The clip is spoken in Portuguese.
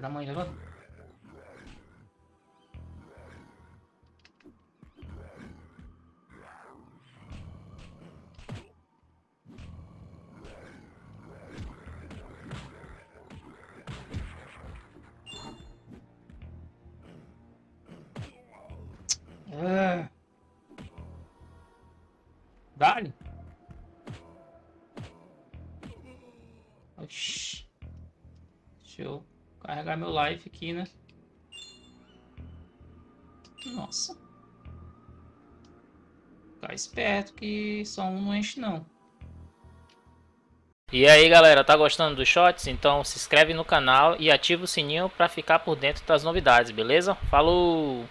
da mãe levando. Ah. Carregar meu life aqui, né? Nossa. Ficar esperto que só um não enche não. E aí galera, tá gostando dos shots? Então se inscreve no canal e ativa o sininho para ficar por dentro das novidades, beleza? Falou!